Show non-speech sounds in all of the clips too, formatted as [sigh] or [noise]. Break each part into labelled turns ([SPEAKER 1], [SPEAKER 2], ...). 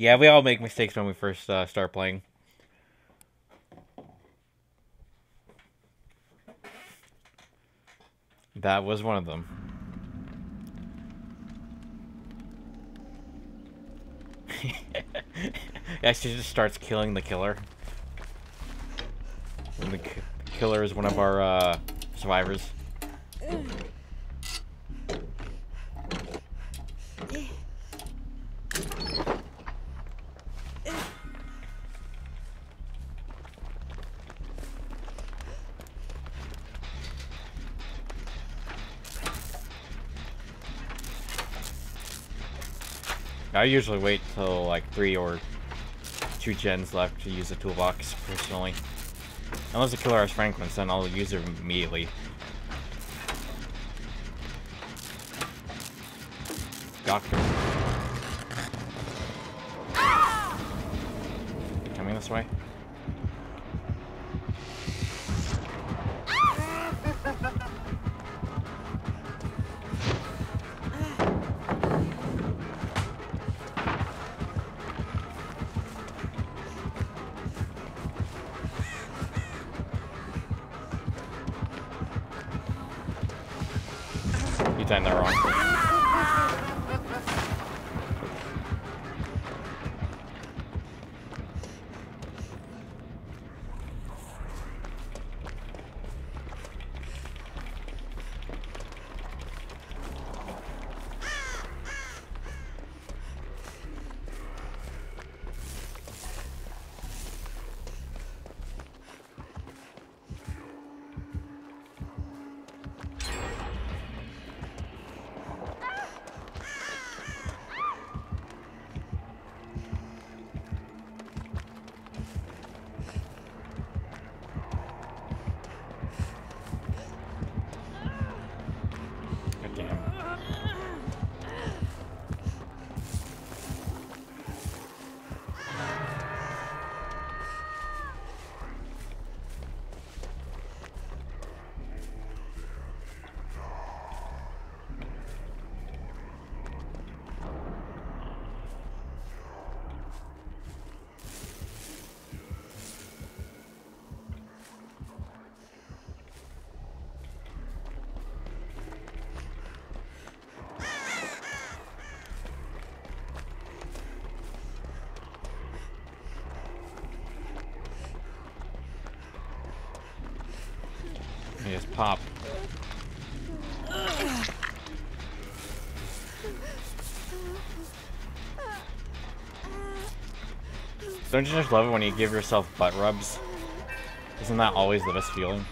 [SPEAKER 1] Yeah, we all make mistakes when we first uh, start playing. That was one of them. [laughs] yeah, she just starts killing the killer. And the killer is one of our uh, survivors. I usually wait till like three or two gens left to use the toolbox, personally. Unless the killer has Franklin's, then I'll use it immediately. Doctor. Ah! Coming this way? Time they're wrong. Pop. Don't you just love it when you give yourself butt rubs? Isn't that always the best feeling?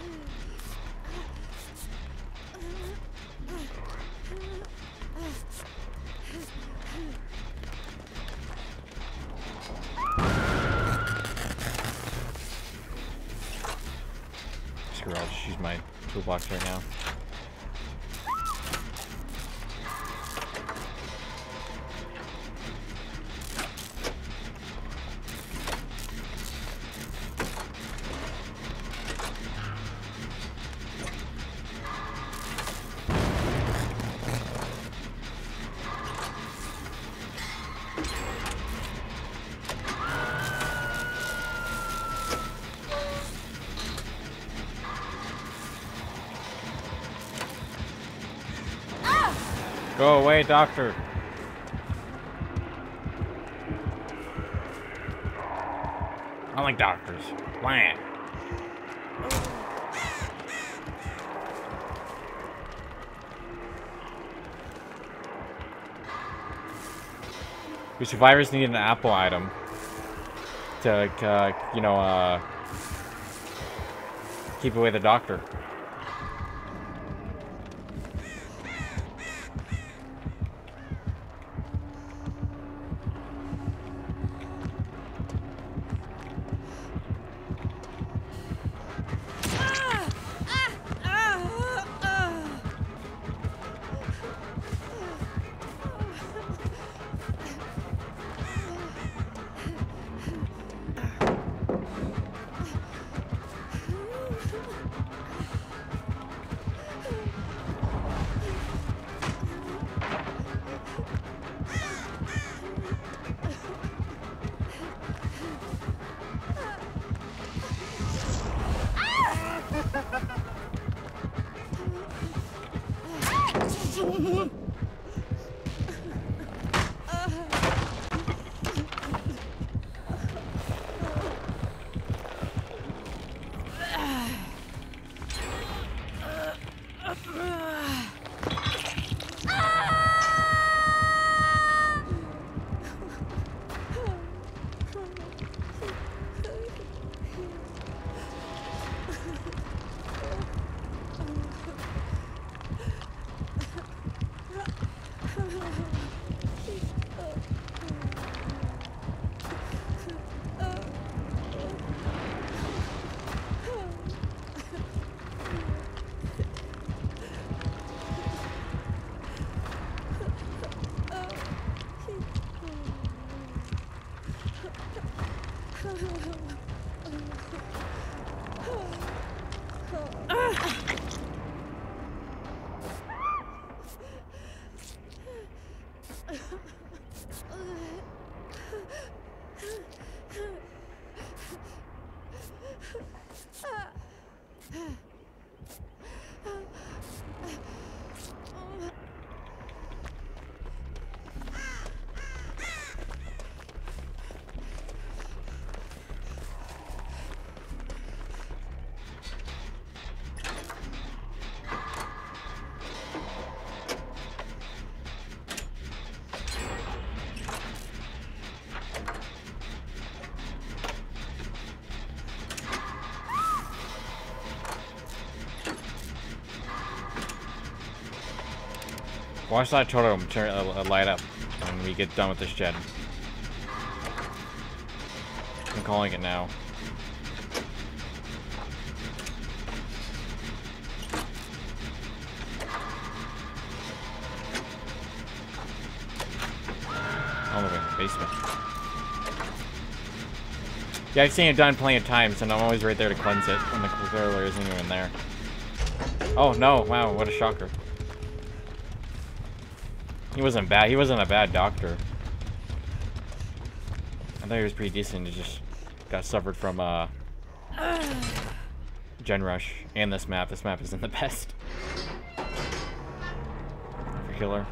[SPEAKER 1] Go away, doctor. I like doctors. Bland. The survivors need an apple item to, uh, you know, uh, keep away the doctor. Watch that totem turn uh, light up when we get done with this gen. I'm calling it now. All the way in the basement. Yeah, I've seen it done plenty of times, and I'm always right there to cleanse it when the controller isn't even there. Oh no, wow, what a shocker. He wasn't bad. He wasn't a bad doctor. I thought he was pretty decent. He just got suffered from uh, Gen Rush and this map. This map isn't the best for killer.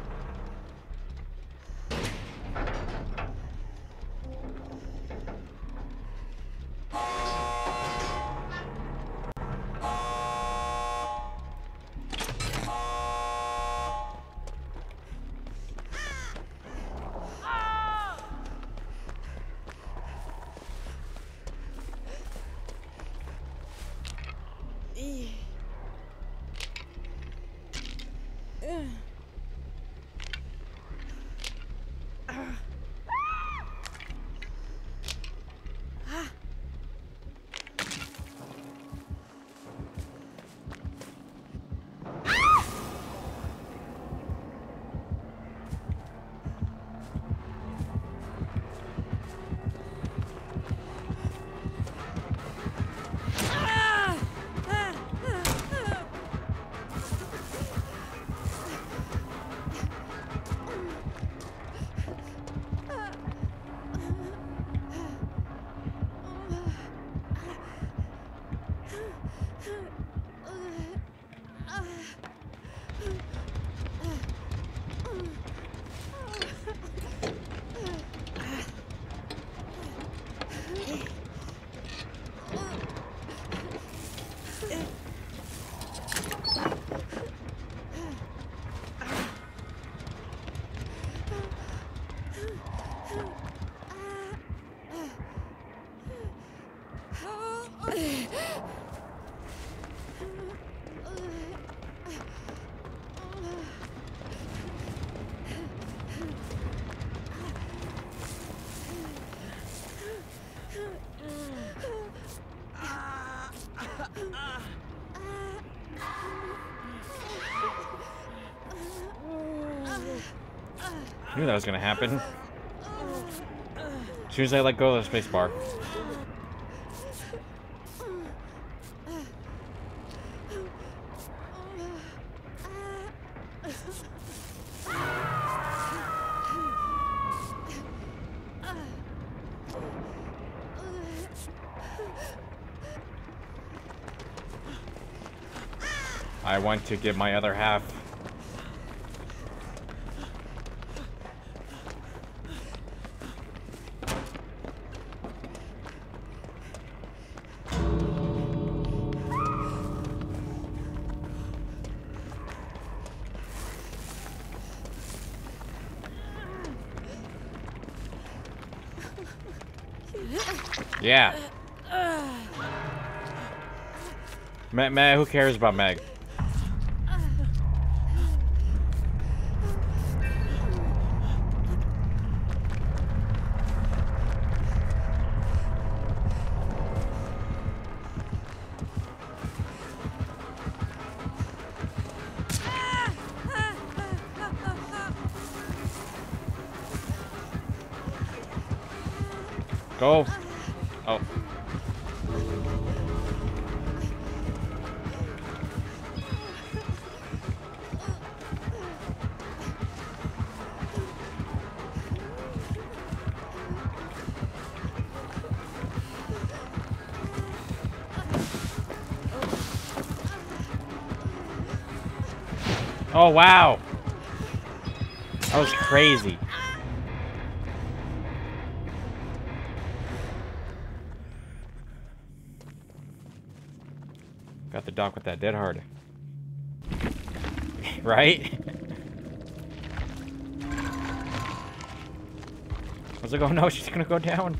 [SPEAKER 1] Knew that was gonna happen. As soon as I let go of the space bar. I want to get my other half. Yeah. [sighs] Meg, who cares about Meg? Go. Oh. Oh, wow. That was crazy. Got the doc with that dead hard. [laughs] right? I was like, oh no, she's gonna go down.